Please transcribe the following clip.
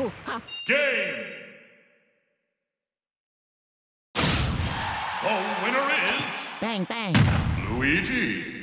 Game! The winner is Bang, bang. Luigi.